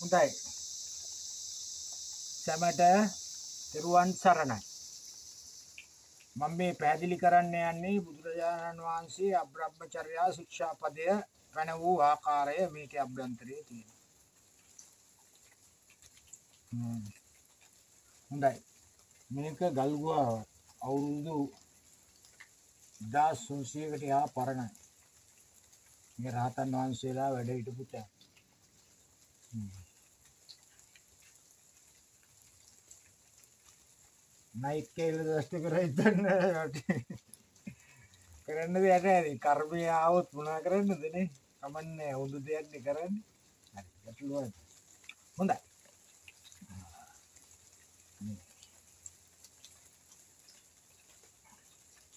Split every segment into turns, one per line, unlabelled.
හොඳයි. සැමට තෙරුවන් සරණයි. මම මේ පැහැදිලි කරන්න යන්නේ බුදුරජාණන් වහන්සේ අබ්‍රහ්මචර්යා ශික්ෂාපදය පැන වූ ආකාරය මේක අභ්‍යන්තරයේ තියෙන හොඳයි. මේක ගල්ගුවා අවුරුදු දා සුන්සියකට යා පරණයි. මේ රහතන් වහන්සේලා වැඩ හිටපු තැන්. නයික් කෙල්ල දෂ්ට කර ඉතන්න කරන්න දෙයට ඇති කර්මය ආවොත් පුනා කරන්න දෙනේ කමන්න හුදු දෙයක්න කරන්න. ගැටලුව හොඳයි.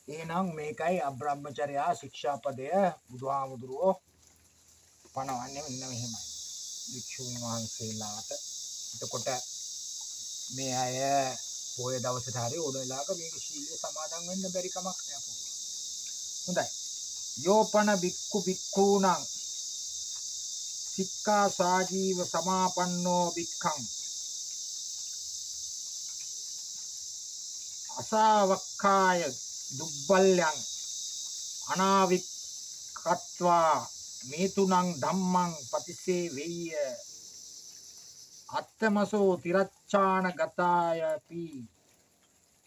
ඒනම් මේකයි අබ්‍රහ්මචරයා ශික්ෂාපදය බුදුහාමුදුරුවෝ පනවන්න මෙන්න මෙහෙමයි. භික්ෂූන් වහන්සේලාට. එතකොට මේ අය පොය දවසට හරි ඕනලාක මේක ශීලය සමාදන් වෙන්න බැරි කමක් නෑ පුළුවන්. හොඳයි. යෝපන බික්කු බික්ඛූණං සික්ඛා සාජීව සමාපන්නෝ බික්ඛං අසාවක්ඛාය දුබ්බල්යං අනාවික්ඛත්වා මේ තුනං ධම්මං පතිසේ වෙయ్య අත්තමසෝ තිරච්ඡාන ගතායපි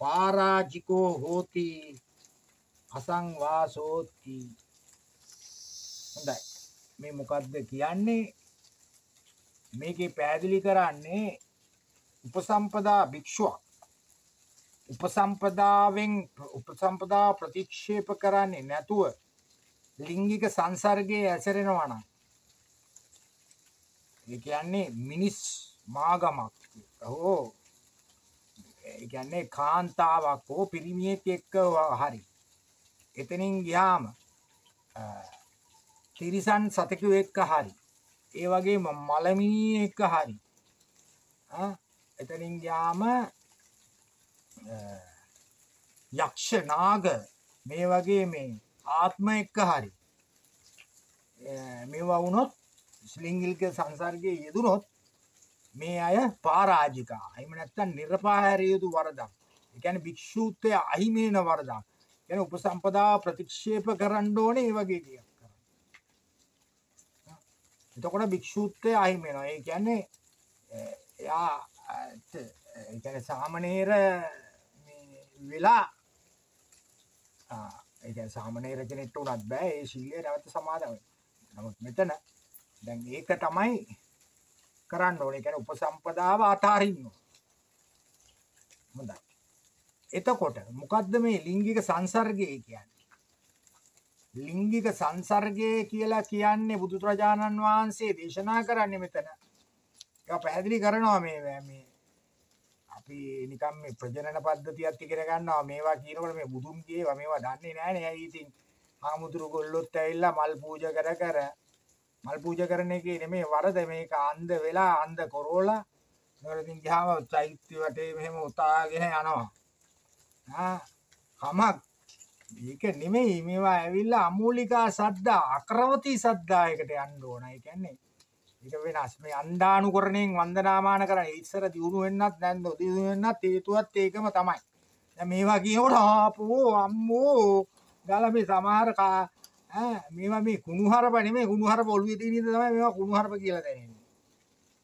පාරාජිකෝ හෝති අසංවාසෝති. හොඳයි. මේ මොකක්ද කියන්නේ? මේකේ පැහැදිලි කරන්නේ උපසම්පදා භික්ෂුවක්. උපසම්පදාවෙන් උපසම්පදා ප්‍රතික්ෂේප කරන්නේ නැතුව ලිංගික සංසර්ගයේ ඇසරෙනවා නම්. ඒ කියන්නේ මිනිස් මාගමක් හෝ ඒ කියන්නේ කාන්තාවක් හෝ පිරිමියෙක් එක්ක හරි. එතනින් ගියාම තිරිසන් සතකු එක්ක හරි. ඒ වගේ මලමිනී එක්ක හරි. එතනින් ගියාම යක්ෂ නාග මේ වගේ මේ ආත්ම එක්ක හරි. මේවා වුණොත් ස්ලිංගිල්ක සංසර්ගයේ යෙදුනොත් මේ අය පාරාජිකා. අයිම නැත්තන් නිර්පාහැරය යුතු වරදක්. එකැන භික්ෂූත්වය අහිමේන වරදක්. ගැන උපසම්පදා ප්‍රතික්ෂේප කරන්න ඕන ඒ වගේ දෙයක් කර එතකොට භික්ෂූත්වය අහිමෙනවා ඒ කියන්නේ එයා ගැන සාමනේර වෙලා ඒ සාමනේර කෙනෙක්ට උනත් බෑ. ඒ ශීලය නැවත සමාදව නමුත් මෙතන දැන් ඒක තමයි කරන්න ඕනේ. ගැන උපසම්පදාව අතාරින්න හොඳයි. එතකොට මොකක්ද මේ ලිංගික සංසර්ගය කියන්නේ? ලිංගික සංසර්ගය කියලා කියන්නේ බුදුරජාණන් වහන්සේ දේශනා කරන්නේ මෙතන. පැහැදිලි කරනවා මේ මේ අපි නිකම් මේ ප්‍රජනන පද්ධතියත් ඉගෙන ගන්නවා. මේවා කියනකොට මේ බුදුන්ගේ මේවා දන්නේ නැහැ නේ. ඉතින් හාමුදුරු ගොල්ලොත් ඇවිල්ලා මල් පූජා කර කර මල් පූජා කරන එකේ නෙමෙයි වරද මේක අන්ධ වෙලා අන්ධ කොරෝලා ඉතින් ගියාම චෛත්‍ය වටේ මෙහෙම උතාගෙන යනවා. ආ කමක්? මේක නෙමෙයි මේවා ඇවිල්ලා අමූලිකා සද්දා අක්‍රවති සද්දායකට යන්න ඕන. ඒ කියන්නේ ඒක වෙනස්. මේ අන්ඩානුකරණයෙන් වන්දනාමාන කරන ඉස්සර දියුණු වෙන්නත් නැන්ද දියුණු වෙන්නත් හේතුවත් ඒකම තමයි. දැන් මේවා කියනකොට ආපෝ අම්මෝ ගාලා මේ සමහර කා මේවා මේ කුණුහරුප නෙමෙයි කුණුහරුප ඔළුවේ තියෙන ඉඳ තමයි මේවා කුණුහරුප කියලා දැනෙන්නේ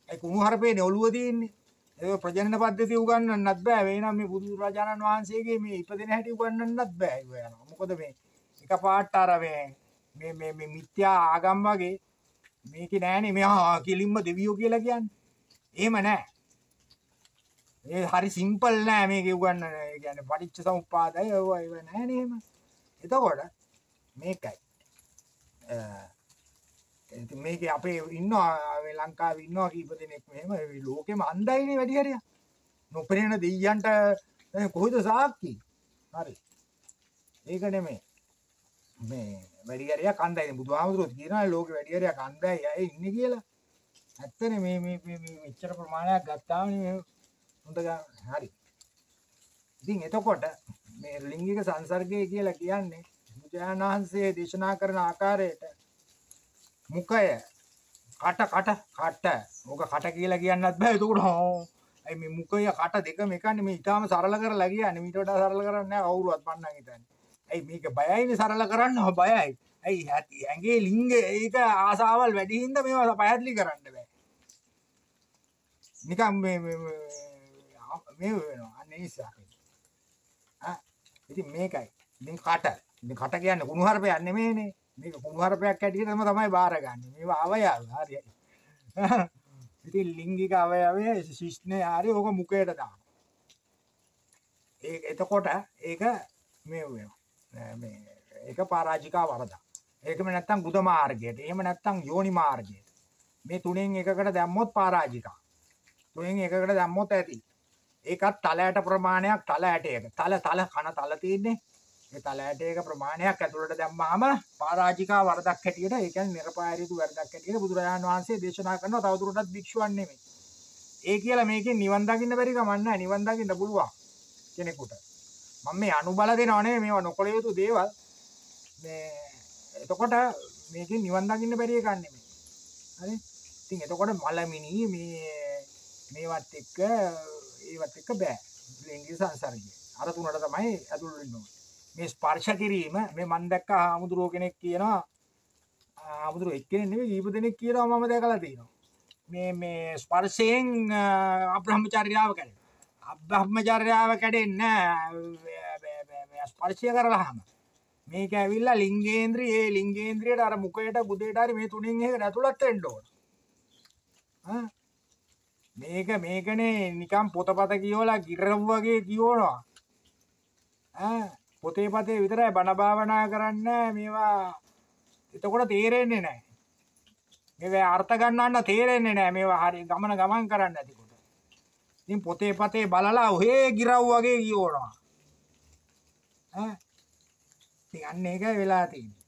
ඒ කුණුහරුපේනේ ඔළුව තියෙන්නේ ඒක ප්‍රජනන පද්ධතිය උගන්වන්නත් බෑ වෙනම් මේ බුදු රජාණන් වහන්සේගේ මේ ඉපදෙන හැටි උගන්වන්නත් බෑ ඒක යනවා මොකද මේ එක පාට අර මේ මේ මේ මිත්‍යා ආගම් වගේ මේක නෑනේ මෙහා කෙලින්ම දෙවියෝ කියලා කියන්නේ. එහෙම නෑ. ඒ හරි සිම්පල් නෑ මේක උගන්නන. ඒ කියන්නේ පටිච්ච සමුප්පාදය ඔය ඒව නෑනේ එහෙම. එතකොට මේකයි. ඉතින් මේක අපේ ඉන්නවා මේ ලංකාවේ ඉන්නවා කීප දෙනෙක් මෙහෙම ලෝකෙම අන්ධයිනේ වැඩි හරියක්. නොපෙනෙන දෙයියන්ට කොහෙද සාක්කි? හරි. ඒක නෙමෙයි. මේ වැඩිහරයක් අන්දයි බුදුහාමුදුරුවෝ කියනවා ලෝකෙ වැඩිහරයක් අන්දයි අය ඉන්නේ කියලා. ඇත්තනේ මේ මේ මේ මෙච්චර ප්‍රමාණයක් ගත්තාම මේ හොඳ හරි. ඉතින් එතකොට මේ ලිංගික සංසර්ගය කියලා කියන්නේ බුදුන් වහන්සේ දේශනා කරන ආකාරයට මුඛය කට කට කට ඕක කට කියලා කියන්නත් බෑ එතකොට. හෝ ඇයි මේ මුඛය කට දෙකම එකනේ මේ ඊටාම සරල කරලා කියන්නේ. මීට වඩා සරල කරන්නේ නැහැ කවුරුවත් මන්නම් හිතන්නේ. ඇයි මේක බයයිනේ සරල කරන්න. හො බයයි. ඇයි ඇති ඇගේ ලිංග ඒක ආසාවල් වැඩි හින්දා මේවා පැහැදිලි කරන්න බෑ. නිකන් මේ මේ මේ වෙනවා. අන්න ඒ නිසා. ආ ඉතින් මේකයි. ඉතින් කට. ඉතින් කට කියන්නේ කුණුහරුපයක් නෙමෙයිනේ. මේක කුණුහරුපයක් ඇටියටම තමයි බාරගන්නේ. මේවා අවයව. හරියට ඉතින් ලිංගික අවයවය ශිෂ්ණය හරි ඕක මුකයට දාන ඒ එතකොට ඒක මේ වෙනවා. මේ ඒක පරාජිකා වරදක්. ඒකම නැත්තම් බුද මාර්ගයට. එහෙම නැත්තම් යෝනි මාර්ගයට. මේ තුනෙන් එකකට දැම්මොත් පරාජිකා. තුනෙන් එකකට දැම්මොත් ඇති. ඒකත් තල ඇට ප්‍රමාණයක් තල ඇටයක තල තල කන තල තියෙන්නේ. ඒ තල ඇටයක ප්‍රමාණයක් ඇතුළට දැම්මාම පරාජිකා වරදක් හැටියට ඒ කියන්නේ නිර්පායරිතු වරදක් හැටියට බුදුරජාණන් වහන්සේ දේශනා කරනවා තවදුරටත් භික්ෂුවන් නෙමෙයි. ඒ කියලා මේකෙන් නිවන් දකින්න බැරි කමක් නැහැ නිවන් දකින්න පුළුවන් කෙනෙකුට. මම මේ අනුබල දෙනව නෙමෙයි මේවා නොකළ යුතු දේවල්. මේ එතකොට මේකෙන් නිවන් දකින්න බැරි එකක් නෙමෙයි. හරි? ඉතින් එතකොට මලමිනී මේ මේවත් එක්ක ඒවත් එක්ක බෑ. ලිංගික සංසර්ගය. අර තුනට තමයි ඇතුල් වෙන්න ඕනේ. මේ ස්පර්ශ කිරීම මේ මන් දැක්ක හාමුදුරුව කෙනෙක් කියනවා හාමුදුරුව එක්කෙනෙක් නෙවෙයි දීප දෙනෙක් කියනවා මම දැකලා තියෙනවා. මේ මේ ස්පර්ශයෙන් අබ්‍රහ්මචර්යාව කැඩේ අබ්‍රහ්මචර්යාව කැඩෙන්නේ ස්පර්ශය කරලාම මේක ඇවිල්ලා ලිංගේන්ද්‍රී ඒ ලිංගේන්ද්‍රියට අර මුඛයට බුදේට හරි මේ තුනෙන් එකට ඇතුළත් වෙන්න ඕන. මේක මේකනේ නිකන් පොතපත කියවලා ගිරව් වගේ කියවනවා. ඈ පොතේ පතේ විතරයි බණ භාවනා කරන්න මේවා. එතකොට තේරෙන්නේ නැහැ. මේවා අර්ථ ගන්නන්න තේරෙන්නේ නැහැ මේවා හරි ගමන ගමන් කරන්න ඇතිකොට. ඉතින් පොතේ පතේ බලලා ඔහේ ගිරව් වගේ කියවනවා. ඈ? ඉතින් අන්න ඒකයි වෙලා තියෙන්නේ.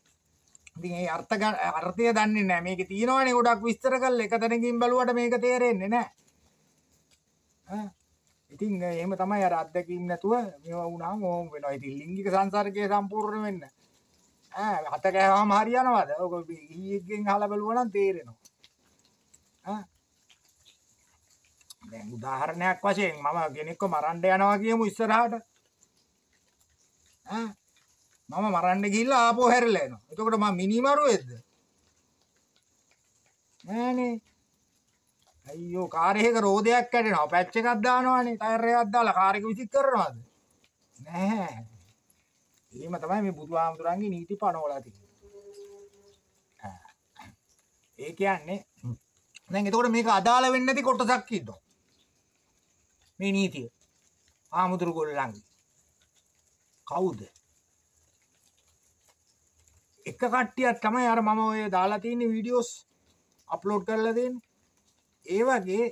ඉතින් ඒ අර්ථ අර්ථය දන්නේ නැහැ. මේකේ තියෙනවනේ ගොඩක් විස්තර කරලා එක තැනකින් බලුවට මේක තේරෙන්නේ නැහැ. ඉතින් එහෙම තමයි අර අත්දැකීම් නැතුව මේවා වුණාම ඕම් වෙනවා. ඉතින් ලිංගික සංසර්ගය සම්පූර්ණ වෙන්න ඈ හත කෑවම හරියනවද? ඔක ඊයේකින් අහලා බලුවා නම් තේරෙනවා. ඈ දැන් උදාහරණයක් වශයෙන් මම කෙනෙක්ව මරන්න යනවා කියමු ඉස්සරහට. ඈ මම මරන්න ගිහිල්ලා ආපහු හැරිලා එනවා. එතකොට මම මිනිමරුවෙක්ද? නෑනේ. අයියෝ කාර් එකක රෝදයක් කැඩෙනවා. පැච් එකක් දානවානේ. ටයර් එකක් දාලා කාර් එක විසික් කරනවාද? නෑ. එහෙම තමයි මේ බුදුහාමුදුරන්ගේ නීති පනවලා තියෙන්නේ. ඒ කියන්නේ දැන් එතකොට මේක අදාළ වෙන්නේ නැති කොටසක් ඉන්නවා. මේ නීතිය. ආමුදුරු ගොල්ලන්ගේ. කවුද? එක කට්ටියක් තමයි අර මම ඔය දාලා තියෙන වීඩියෝස් අප්ලෝඩ් කරලා තියෙන්නේ. ඒ වගේ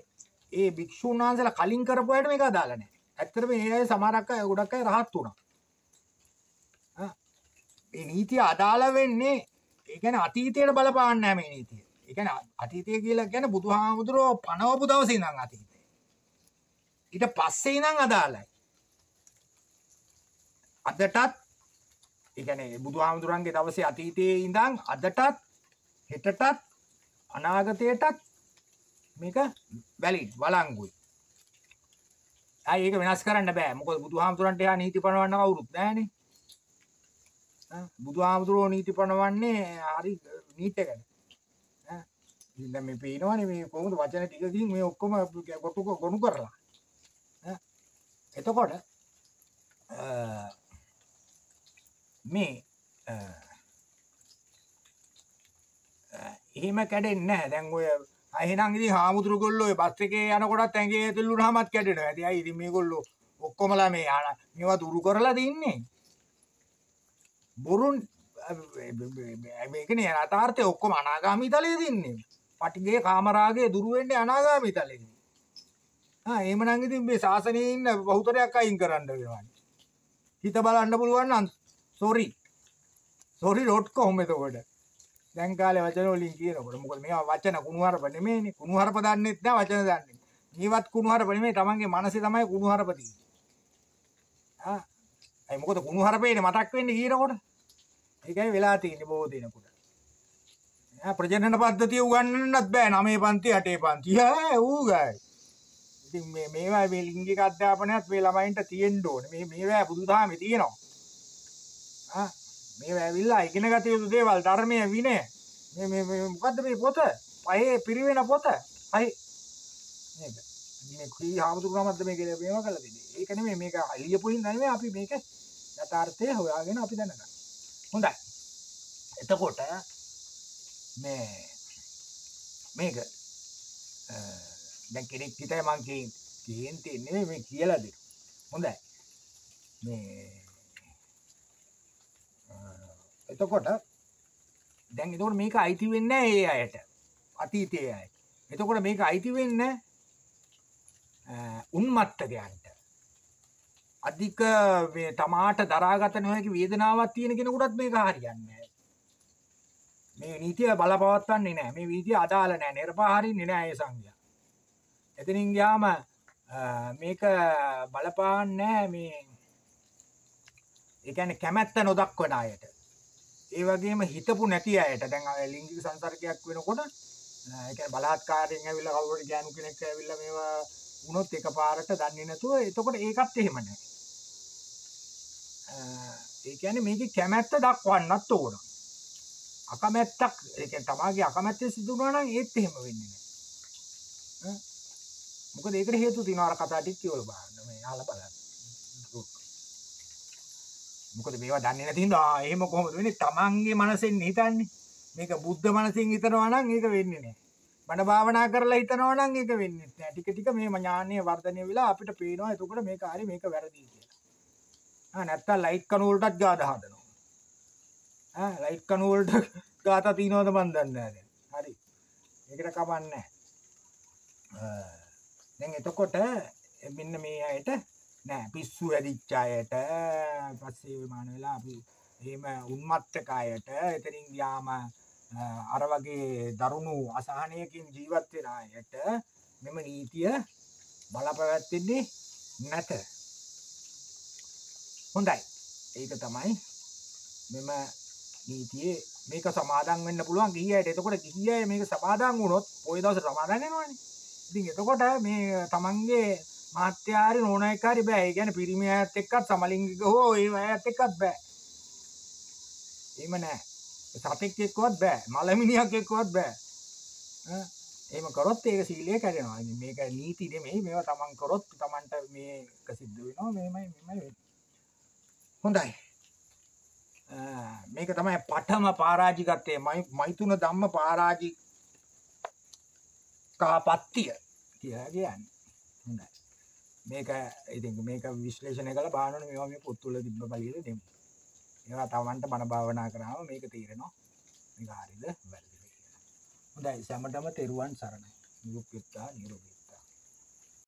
ඒ භික්ෂුන් වහන්සේලා කලින් කරපු අයට මේක අදාළ නැහැ. ඇත්තටම මේ අය සමහරක් අය ගොඩක් අය රහත් වුණා. මේ නීතිය අදාළ වෙන්නේ ඒ කියන්නේ අතීතයට බලපාන්නේ නැහැ මේ නීතිය. ඒ කියන්නේ අතීතය කියලා කියන්නේ බුදුහාමුදුරුවෝ පනවපු දවසේ ඉඳන් අතීතය. ඊට පස්සේ ඉඳන් අදාළයි. අදටත් ඒ කියන්නේ බුදුහාමුදුරන්ගේ දවසේ අතීතයේ ඉඳන් අදටත් හෙටටත් අනාගතයටත් මේක වැලිඩ් වළංගුයි. ආයි ඒක වෙනස් කරන්න බෑ. මොකද බුදුහාමුදුරන්ට එහා නීති පනවන්න කවුරුත් නැහනේ. බුදුහාමුදුරුවෝ නීති පනවන්නේ හරි නීට්‍යකට. ඈ ඉතින් මේ පේනවනේ මේ කොහොමද වචන ටිකකින් මේ ඔක්කොම ගොටු ගොනු කරලා. ඈ එතකොට මේ එහෙම කැඩෙන්නේ නැහැ. දැන් ඔය එහෙනම් ඉතින් හාමුදුරු ගොල්ලෝ ඔය බස් එකේ යනකොටත් ඇඟේ ඇතුළුනහමත් කැඩෙනවා. ඇති අය ඉතින් මේගොල්ලෝ ඔක්කොමලා මේ මේවා දුරු කරලා තින්නේ. බොරුන් මේකනේ යථාර්ථය ඔක්කොම අනාගාමී තලයේ තින්නේ. පටිගේ කාමරාගේ දුරු වෙන්නේ අනාගාමී තලයේ. ආ එහෙමනම් ඉතින් මේ ශාසනයේ ඉන්න බහුතරයක් අයින් කරන්න වෙනවා. හිත බලන්න පුළුවන් නම් සෝරි. sorry.com එතකොට. දැන් කාලේ වචන වලින් කියනකොට මොකද මේවා වචන කුණුහරුප නෙමෙයිනේ. කුණුහරුප දන්නෙත් නෑ වචන දන්නේ. මේවත් කුණුහරුප නෙමෙයි තමන්ගේ මනසේ තමයි කුණුහරුප තියෙන්නේ. ආ අයි මොකද කුණුහරුපේනේ මතක් වෙන්නේ කියනකොට. ඒකයි වෙලා තියෙන්නේ බොහෝ දිනකට. ඈ ප්‍රජනන පද්ධතිය උගන්නන්නත් බෑ නමේ පන්ති අටේ පන්ති ඈ ඌ ගයි ඉතින් මේ මේවා මේ ලිංගික අධ්‍යාපනයත් මේ ළමයින්ට තියෙන්න ඕනේ මේ මේවා බුදුදහමේ තියෙනවා ආ මේවා ඇවිල්ලා ඉගෙන ගත යුතු දේවල් ධර්මයේ විනය. මේ මේ මේ මොකද්ද මේ පොත? පහේ පිරිවෙන පොත. හයි මේක. මේ කුයි හාමුදුරුවමක්ද මේක මේවා කළා දෙන්නේ. ඒක නෙමෙයි මේක ලියපු හින්දා නෙමෙයි අපි මේක යථාර්ථය හොයාගෙන අපි දැනගන්න. හොඳයි. එතකොට මේ මේක අ, දැන් කෙනෙක් හිතයි මං කිය- කේන්ති නෙමෙයි මේ කියලා දෙන්න හොඳයි. මේ අ, එතකොට දැන් එතකොට මේක අයිති වෙන්නේ නැහැ ඒ අයට අතීතයේ අයට එතකොට මේක අයිති වෙන්නේ අ, උන්මත්තකයන්ට අධික මේ තමාට දරාගත නොහැකි වේදනාවක් තියෙන කෙනෙකුටත් මේක හරියන්නේ නැහැ. මේ නීතිය බලපවත්වන්නේ නැහැ. මේ නීතිය අදාළ නැහැ. නිර්පාහරින්නේ නැහැ ඒ සංඝයා. එතනින් ගියාම අ, මේක බලපාන්නේ නැහැ මේ ඒ කියන්නේ කැමැත්ත නොදක්වන අයට. ඒ වගේම හිතපු නැති අයට දැන් අර ලිංගික සංසර්ගයක් වෙනකොට අ, ඒ කියන්නේ බලාත්කාරයෙන් ඇවිල්ලා කවුරුහරි ගෑනු කෙනෙක් ඇවිල්ලා මේවා වුණොත් එකපාරට දන්නේ නැතුව එතකොට ඒකත් එහෙම නැහැ. අ, ඒ කියන්නේ මේකේ කැමැත්ත දක්වන්නත් ඕන. අකමැත්තක් ඒ කියන්නේ තමාගේ අකමැත්ත සිදු වුණා නම් ඒත් එහෙම වෙන්නේ නැහැ. ඈ මොකද ඒකට හේතු තියෙනවා අර කතා ටික කියවල බලන්න මේ අහලා බලන්න. මොකද මේවා දන්නේ නැති හින්දා ආ එහෙම කොහොමද වෙන්නේ? තමන්ගේ මනසෙන් හිතන්නේ. මේක බුද්ධ මනසෙන් හිතනවා නම් ඒක වෙන්නේ නැහැ. බණ භාවනා කරලා හිතනවා නම් ඒක වෙන්නේ නැහැ. ටික ටික මේ ඥානීය වර්ධනය වෙලා අපිට පේනවා එතකොට මේක හරි මේක වැරදි කියලා. ආ නැත්තම් ලයිට් කණු වලටත් ගාද හදනවා. ආ ලයිට් කණු වලට ගාත තියනවද මන් දන්නේ නැහැ දැන්. හරි. ඒකට කමන්නේ නැහැ. දැන් එතකොට මෙන්න මේ අයට නෑ පිස්සු ඇදිච්ච අයට පස්සේ මාන වෙලා අපි එහෙම උන්මත්තක අයට එතනින් ගියාම අ, අර වගේ දරුණු අසහනයකින් ජීවත් වෙන අයට මෙම නීතිය බලපැවැත්වෙන්නේ නැත. හොඳයි. ඒක තමයි මෙම නීතියේ මේක සමාදන් වෙන්න පුළුවන් ගිහියට. එතකොට ගිහිය මේක සමාදන් වුණොත් පොය දවසේ සමාදන් වෙනවනේ. ඉතින් එතකොට මේ තමන්ගේ මාත්‍යාරි නෝනයකාරි බෑ ඒ කියන්නේ පිරිමි අයත් එක්කත් සමලිංගික හෝ ඒ අයත් එක්කත් බෑ. එහෙම නෑ. සතෙක් එක්කවත් බෑ. මලමිනියක් එක්කවත් බෑ. ඈ එහෙම කරොත් ඒක සීලය කැඩෙනවා. ඉතින් මේක නීති නෙමෙයි. මේවා තමන් කරොත් තමන්ට මේක සිද්ධ වෙනවා. මෙහෙමයි මෙහෙමයි වෙන්නේ. හොඳයි. අ, මේක තමයි පඨම පරාජිකත්වය. මයි- මෛතුන ධම්ම පරාජි කාපත්තිය කියලා කියන්නේ. හොඳයි. මේක ඉතින් මේක විශ්ලේෂණය කරලා බලනවනේ මේවා මේ පොත් වල තිබ්බ බලියද නෙමෙයි. ඒවා තමන්ට මන භාවනා කරාම මේක තේරෙනවා. මේක හරියද වැරදිද කියලා. හොඳයි සෑමටම තෙරුවන් සරණයි. නිරුක්තිත්තා නිරෝධී